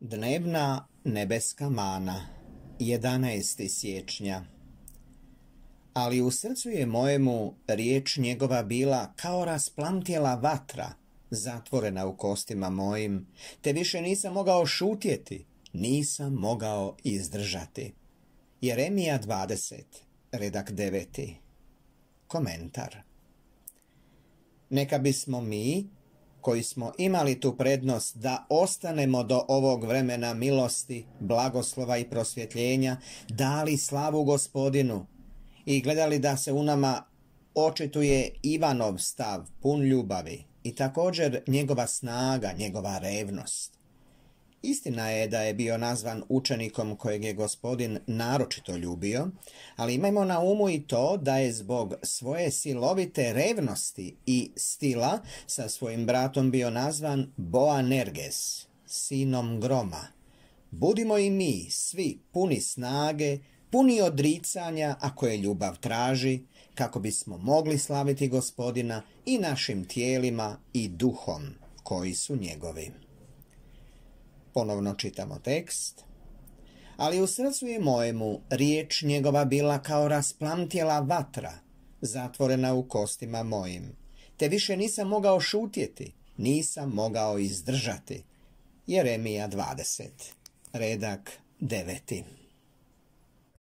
Dnevna nebeska mana 11. siječnja Ali u srcu je mojemu riječ njegova bila kao rasplamtjela vatra, zatvorena u kostima mojim, te više nisam mogao šutjeti, nisam mogao izdržati. Jeremija 20, redak 9. Komentar Neka bismo mi, koji smo imali tu prednost da ostanemo do ovog vremena milosti, blagoslova i prosvjetljenja, dali slavu gospodinu i gledali da se u nama očituje Ivanov stav pun ljubavi i također njegova snaga, njegova revnost. Istina je da je bio nazvan učenikom kojeg je gospodin naročito ljubio, ali imajmo na umu i to da je zbog svoje silovite revnosti i stila sa svojim bratom bio nazvan Boanerges, sinom groma. Budimo i mi svi puni snage, puni odricanja ako je ljubav traži, kako bismo mogli slaviti gospodina i našim tijelima i duhom koji su njegovi. Ponovno čitamo tekst. Ali u srcu je mojemu riječ njegova bila kao rasplamtjela vatra, zatvorena u kostima mojim. Te više nisam mogao šutjeti, nisam mogao izdržati. Jeremija 20, redak 9.